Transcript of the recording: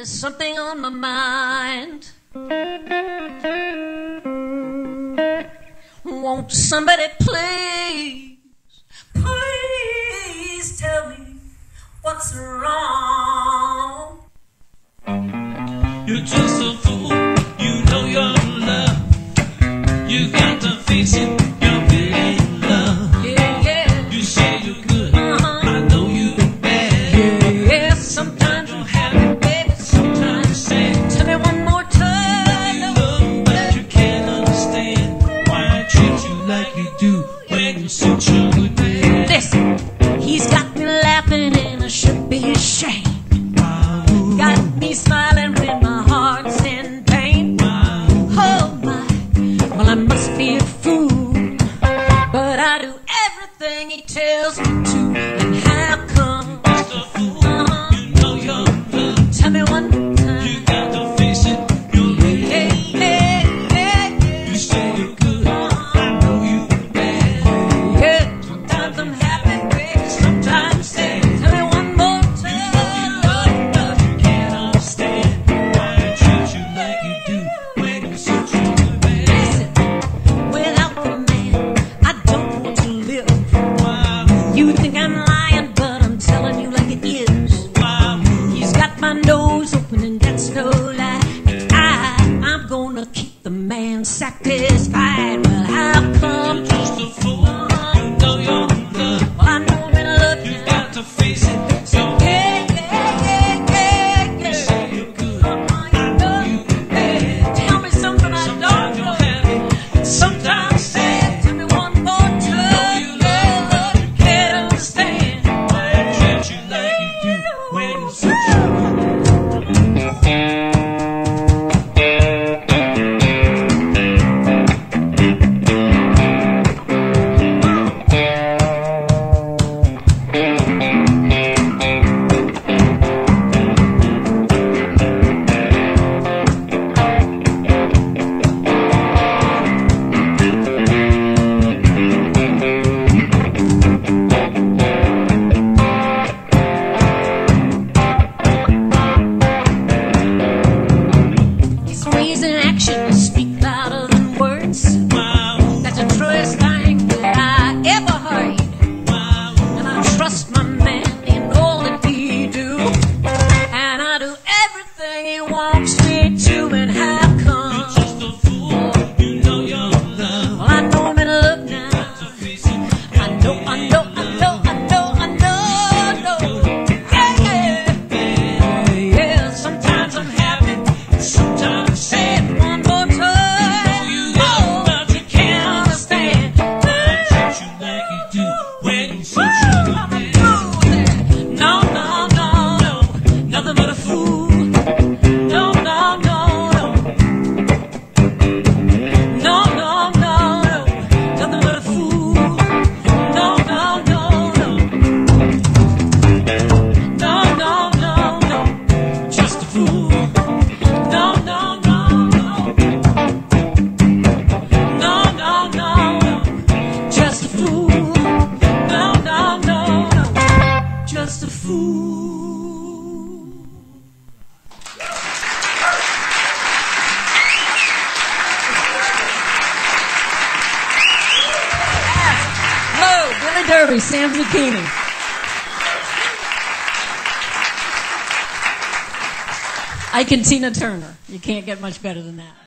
There's something on my mind. Won't somebody please, please tell me what's wrong? You're just a fool. You know your love. You got to face it. like you do when you sit you day. Listen, he's got me laughing and I should be ashamed. Wow. Got me smiling when my heart's in pain. Wow. Oh my, well I must be a fool, but I do everything he tells me to. And how come? Mr. Fool, uh -huh. you know you're. Tell me one. When you see just a fool. Mo, Billy Derby, Sam Zucchini. Ike and Tina Turner. You can't get much better than that.